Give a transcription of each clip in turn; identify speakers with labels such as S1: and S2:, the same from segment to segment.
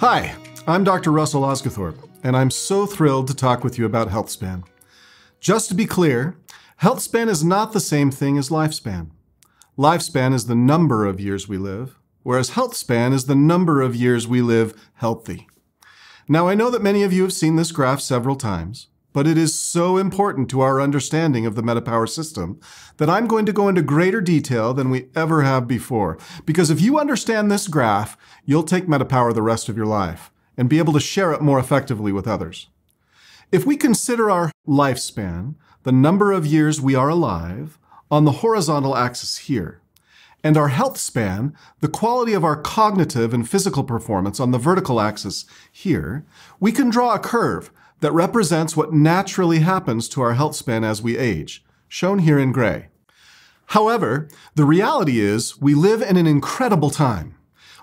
S1: Hi, I'm Dr. Russell Osguthorpe, and I'm so thrilled to talk with you about HealthSpan. Just to be clear, HealthSpan is not the same thing as lifespan. Lifespan is the number of years we live, whereas HealthSpan is the number of years we live healthy. Now, I know that many of you have seen this graph several times, but it is so important to our understanding of the MetaPower system that I'm going to go into greater detail than we ever have before. Because if you understand this graph, you'll take MetaPower the rest of your life and be able to share it more effectively with others. If we consider our lifespan, the number of years we are alive, on the horizontal axis here, and our health span, the quality of our cognitive and physical performance on the vertical axis here, we can draw a curve that represents what naturally happens to our health span as we age, shown here in gray. However, the reality is we live in an incredible time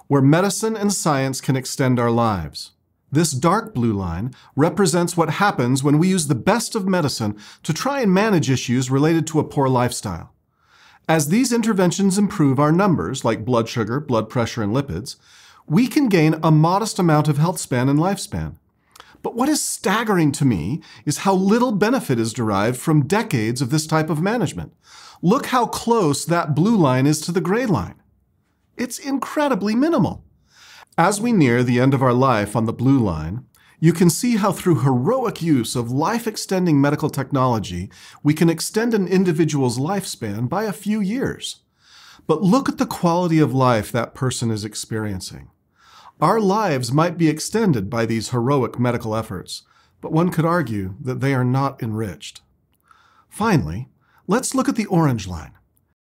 S1: where medicine and science can extend our lives. This dark blue line represents what happens when we use the best of medicine to try and manage issues related to a poor lifestyle. As these interventions improve our numbers, like blood sugar, blood pressure, and lipids, we can gain a modest amount of health span and lifespan. But what is staggering to me is how little benefit is derived from decades of this type of management. Look how close that blue line is to the gray line. It's incredibly minimal. As we near the end of our life on the blue line, you can see how through heroic use of life-extending medical technology, we can extend an individual's lifespan by a few years. But look at the quality of life that person is experiencing. Our lives might be extended by these heroic medical efforts, but one could argue that they are not enriched. Finally, let's look at the orange line.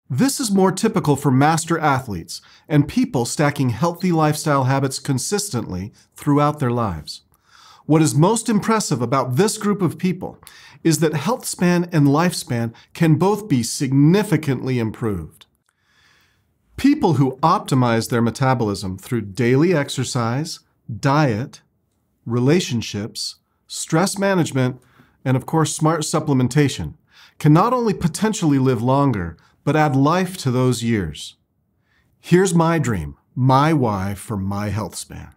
S1: This is more typical for master athletes and people stacking healthy lifestyle habits consistently throughout their lives. What is most impressive about this group of people is that health span and lifespan can both be significantly improved. People who optimize their metabolism through daily exercise, diet, relationships, stress management, and of course, smart supplementation can not only potentially live longer, but add life to those years. Here's my dream, my why for my health span.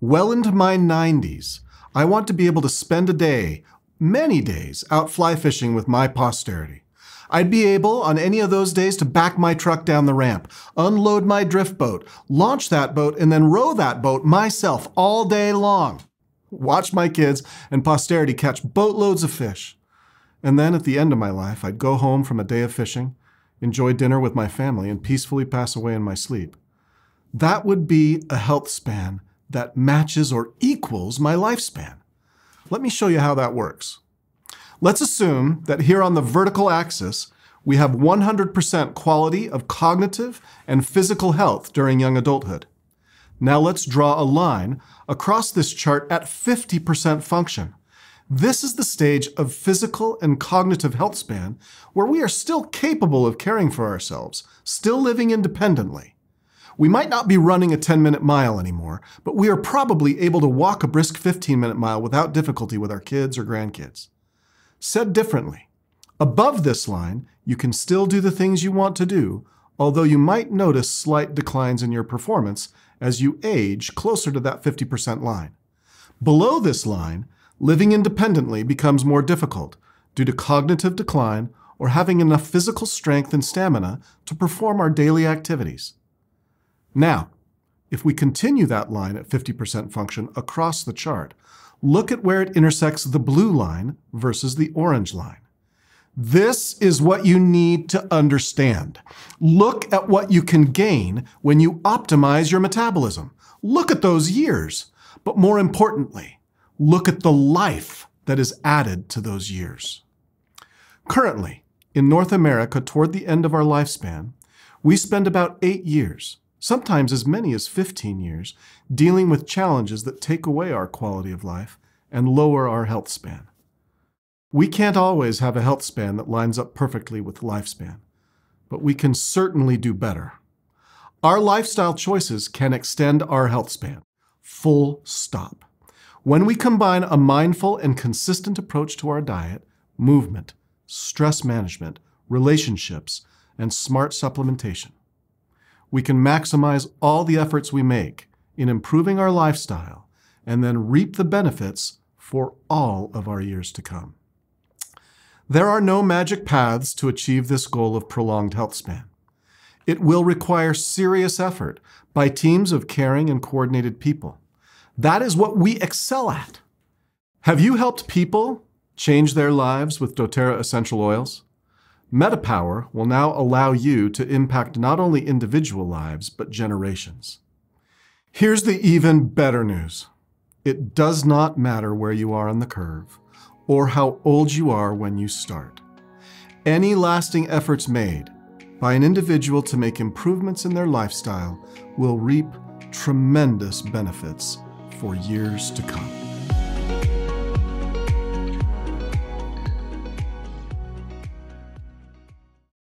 S1: Well into my 90s, I want to be able to spend a day, many days, out fly fishing with my posterity. I'd be able, on any of those days, to back my truck down the ramp, unload my drift boat, launch that boat, and then row that boat myself all day long. Watch my kids and posterity catch boatloads of fish. And then at the end of my life, I'd go home from a day of fishing, enjoy dinner with my family, and peacefully pass away in my sleep. That would be a health span that matches or equals my lifespan. Let me show you how that works. Let's assume that here on the vertical axis, we have 100% quality of cognitive and physical health during young adulthood. Now let's draw a line across this chart at 50% function. This is the stage of physical and cognitive health span where we are still capable of caring for ourselves, still living independently. We might not be running a 10 minute mile anymore, but we are probably able to walk a brisk 15 minute mile without difficulty with our kids or grandkids. Said differently, above this line, you can still do the things you want to do, although you might notice slight declines in your performance as you age closer to that 50% line. Below this line, living independently becomes more difficult due to cognitive decline or having enough physical strength and stamina to perform our daily activities. Now, if we continue that line at 50% function across the chart, look at where it intersects the blue line versus the orange line. This is what you need to understand. Look at what you can gain when you optimize your metabolism. Look at those years. But more importantly, look at the life that is added to those years. Currently, in North America, toward the end of our lifespan, we spend about eight years, sometimes as many as 15 years, dealing with challenges that take away our quality of life and lower our health span. We can't always have a health span that lines up perfectly with lifespan, but we can certainly do better. Our lifestyle choices can extend our health span. Full stop. When we combine a mindful and consistent approach to our diet, movement, stress management, relationships, and smart supplementation, we can maximize all the efforts we make in improving our lifestyle and then reap the benefits for all of our years to come. There are no magic paths to achieve this goal of prolonged health span. It will require serious effort by teams of caring and coordinated people. That is what we excel at. Have you helped people change their lives with doTERRA essential oils? MetaPower will now allow you to impact not only individual lives, but generations. Here's the even better news. It does not matter where you are on the curve or how old you are when you start. Any lasting efforts made by an individual to make improvements in their lifestyle will reap tremendous benefits for years to come.